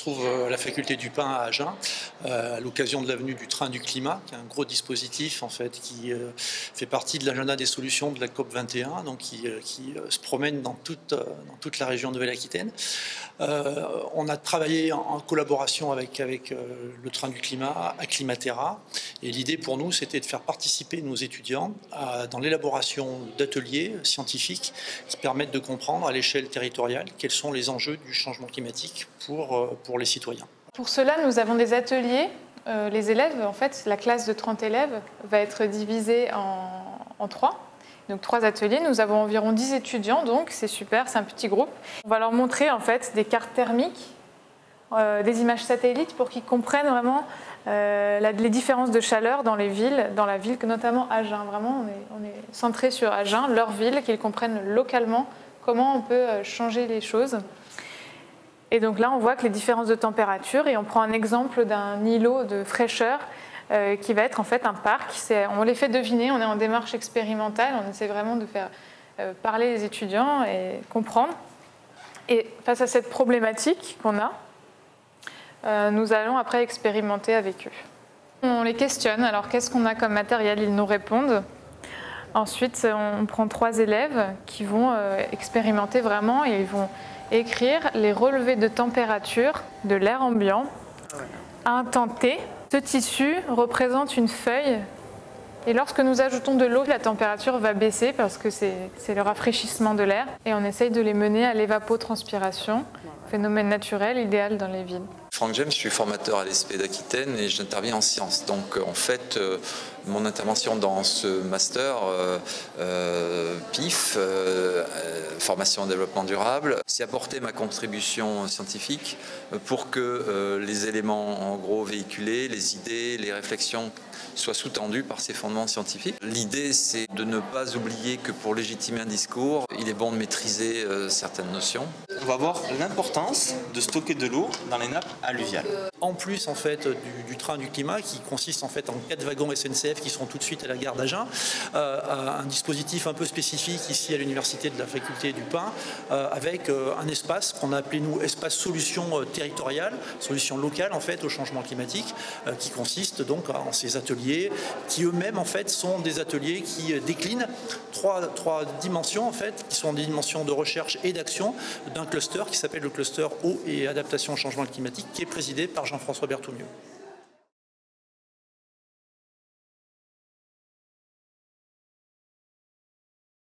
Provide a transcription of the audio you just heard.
trouve à la faculté du Pain à Agen, à l'occasion de l'avenue du train du climat, qui est un gros dispositif en fait qui fait partie de l'agenda des solutions de la COP 21, donc qui, se promène dans toute, dans toute la région Nouvelle-Aquitaine. on a travaillé en, collaboration avec, avec le train du climat, Acclimatera, et l'idée pour nous c'était de faire participer nos étudiants dans l'élaboration d'ateliers scientifiques qui permettent de comprendre à l'échelle territoriale quels sont les enjeux du changement climatique pour, euh, pour cela, nous avons des ateliers. Euh, les élèves, en fait, la classe de 30 élèves va être divisée en, trois. Donc trois ateliers, nous avons environ 10 étudiants, donc c'est super, c'est un petit groupe. On va leur montrer en fait des cartes thermiques, euh, des images satellites pour qu'ils comprennent vraiment les différences de chaleur dans les villes, dans la ville, notamment Agen. Vraiment, on est, on est centré sur Agen, leur ville, qu'ils comprennent localement comment on peut changer les choses. Et donc là, on voit que les différences de température, et on prend un exemple d'un îlot de fraîcheur euh, qui va être en fait un parc. On les fait deviner, on est en démarche expérimentale, on essaie vraiment de faire euh, parler les étudiants et comprendre. Et face à cette problématique qu'on a, euh, nous allons après expérimenter avec eux. On les questionne, alors qu'est-ce qu'on a comme matériel? Ils nous répondent. Ensuite, on prend trois élèves qui vont expérimenter vraiment et ils vont écrire les relevés de température de l'air ambiant à un temps T. Ce tissu représente une feuille et lorsque nous ajoutons de l'eau, la température va baisser parce que c'est le rafraîchissement de l'air et on essaye de les mener à l'évapotranspiration, phénomène naturel idéal dans les villes. Franck James, je suis formateur à l'ESP d'Aquitaine et j'interviens en sciences. Donc en fait, euh, mon intervention dans ce master euh, euh, PIF, formation en développement durable, c'est apporter ma contribution scientifique pour que les éléments en gros véhiculés, les idées, les réflexions soient sous-tendus par ces fondements scientifiques. L'idée, c'est de ne pas oublier que pour légitimer un discours, il est bon de maîtriser certaines notions. On va voir l'importance de stocker de l'eau dans les nappes alluviales. En plus en fait du, train du climat qui consiste en fait en quatre wagons SNCF qui seront tout de suite à la gare d'Agen, euh, un dispositif un peu spécifique ici à l'université de la faculté du Pain euh, avec euh, un espace qu'on a appelé nous espace solution territoriale, solution locale en fait au changement climatique qui consiste donc en ces ateliers qui eux-mêmes en fait sont des ateliers qui déclinent trois, trois dimensions en fait qui sont des dimensions de recherche et d'action d'un cluster qui s'appelle le cluster eau et adaptation au changement climatique, qui est présidé par Jean-François Berthoumieux.